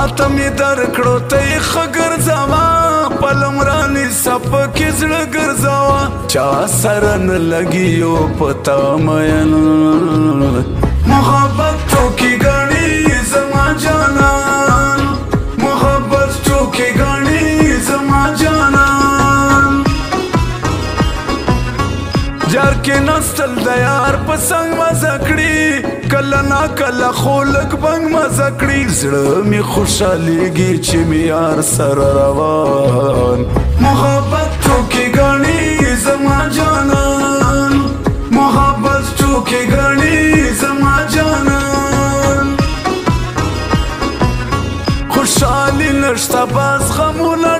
ماته می در کړو ته خګر زما پلم رانی سپ کزړه ګرځوا چا سره نه لګیو پتا مېن محبت تو کی خلک بنګ مزه کړی زړه می خوشاليږي چې می یار سره روان محبت تو کې غني زما جانان محبت تو کې غني زما جانان خوشالي نشته بس غمونه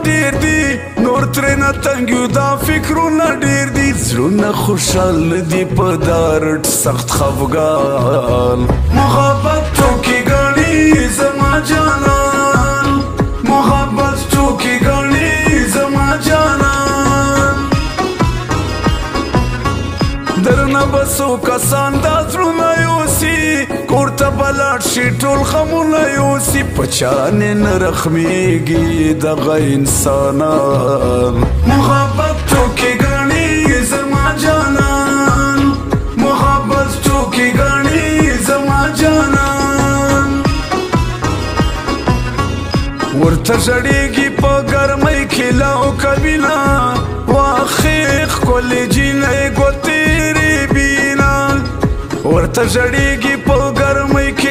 نه تنګ یو دا فکرونه ډېر دي زړونه خوشحال دي په دارټ سخت خفګان محبت تو کې ګڼي زما جانان بسو کسان دا زړونه یوسي کور ته بلاړ شي ټول غمونه یوسي په چا نه نه رخمیږي دغه انسانان محبت ټوکې ګڼي زما جانان محبت ټوکې ګڼي زما جانان ورته ژړېږي په ګرمۍ کې لاو ورته ژړېږي په ګرمۍ کې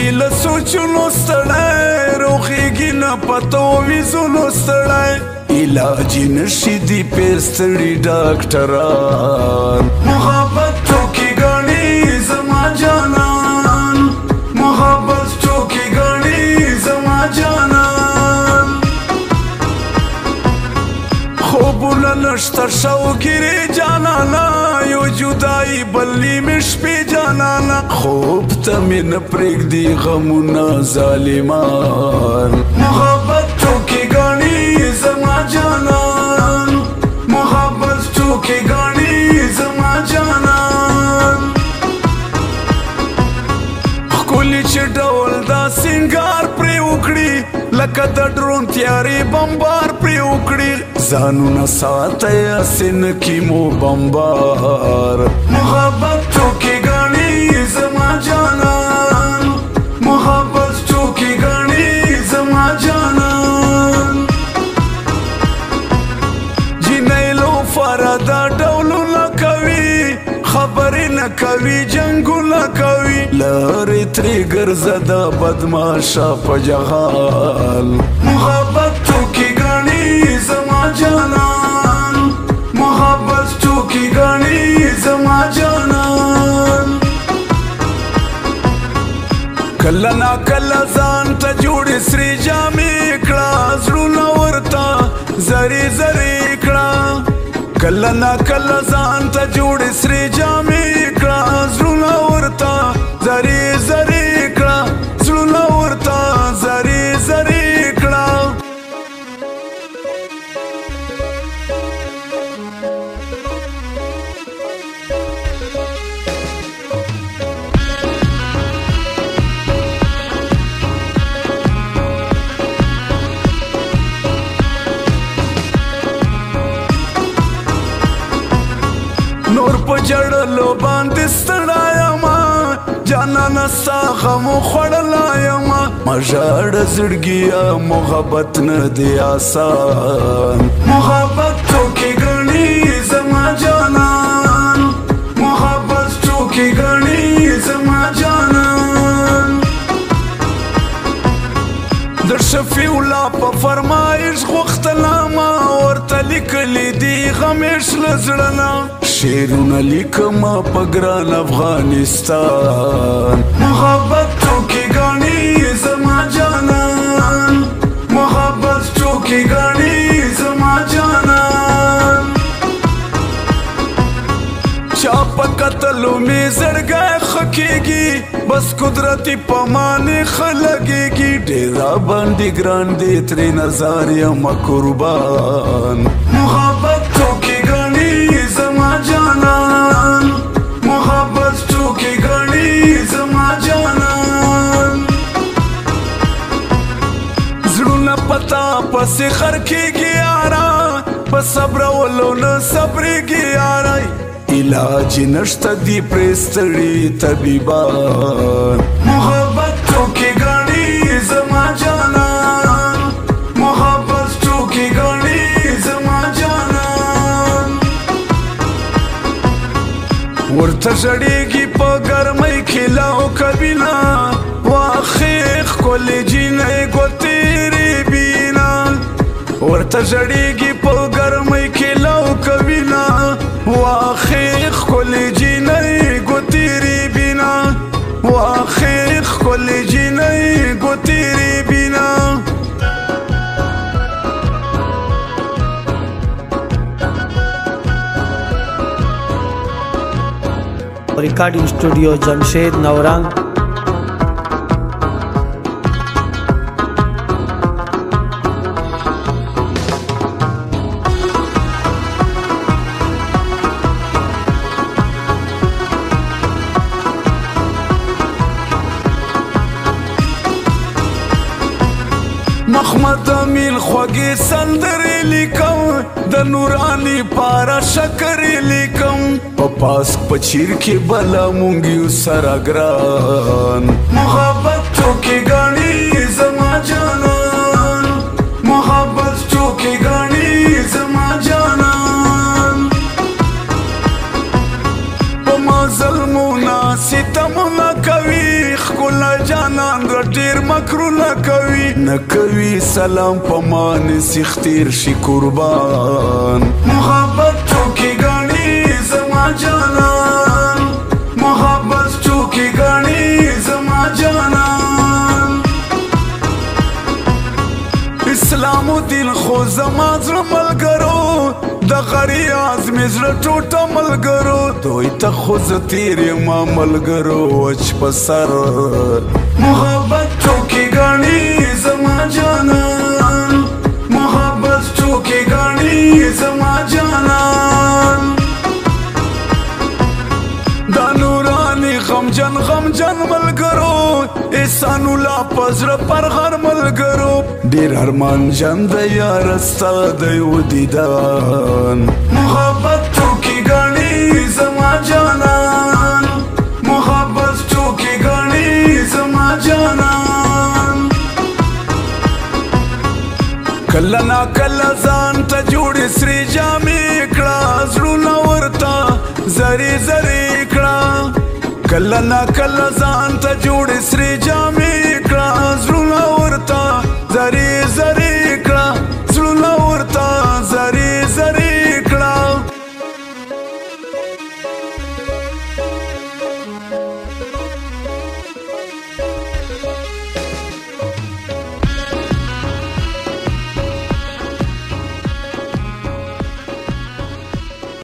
روخیږي له سوچونو ستړی روخیږي نه پتو ویزونو ستړی علاج نشي دی پیر ستړي ډاکټران محبت تو کې ګڼي زما جانه مشتر شوکری جانانا یو جدائی بلی مش پی جانانا خوب تا من پرگ دی غمونا ظالمان محبت تو کی گانی زما جانان محبت تو کی گانی زما جانان کلی چه ڈول دا سنگار پری اکڑی لکه د ډرون تیاری بمبار ځانونه ساتي اسن کی مو بمبار محبت تو کی غني زما جانان محبت تو کی غني زما جانان جنې لو فردا ډول نه کوي خبر نه کوي جنگو نه کوي لارې تری ګرځدا بدمعاشه په جهال محبت جانان محبت ټوکی غني زما جانان کله نا کله ځان ته جوړ سری جامې کړه زړونه ورته زری زری کړه کله نا کله ځان ته جوړ سری جامې نور په جړلو باندې ستړایا ما جانانا ساغه مو خړلایا ما مژړ زړګیا محبت نه دی آسان محبت غزلونه لیکم په ګران افغانستان محبت تو کې غني زما جانان محبت تو کې غني زما جانان چا په قتلو می زړګه خکېږي بس قدرتي پمانه خلګيږي ډېر باندې ګران دې تر نظر یا مقربان محبت پسې خر کېږي یارا په صبر ولو نه صبرېږي یارا علاج نشته دی پرستړي طبيبا محبت تو کې غړي زما جانا محبت تو کې غړي زما جانا ورته شړېږي ته زړیږي په ګرمۍ کې لو کوي نه واخې خولې جنۍ ګوتېرې بینا واخې خولې جنۍ ګوتېرې بینا ریکارډینګ سټوډیو جمشید نورنګ ډېر سندرې لیکم د نورانی پارا شکر لیکم په پاس پچیر کې بلا مونږیو سره ګران محبت تو کې غني زما جانان محبت تو کې غني زما جانان په ما ظلمونه ستمم مکرو لکوي نکوي سلام په مان سختیر شي قربان محبت ټوکی غني زما جانان محبت ټوکی غني زما جانان اسلام دین خو زما زړه ملګرو د غری اعظم زړه ټوټه ملګرو دوی ته خو زه تیر ما ملګرو وچ په سر محبت سانو لا پزړه پر غر ملګرو ډیر ارمان جام د یار ستاد یو دیدان محبت تو کی غنی زما جانان محبت تو کی غنی زما جانان کله نا کله ځان ته جوړ سری جامې کړه زړه لورتا زری زری کړه کله نا کله ځان ته جوړ سری جامې کړه زړونه ورته زری زری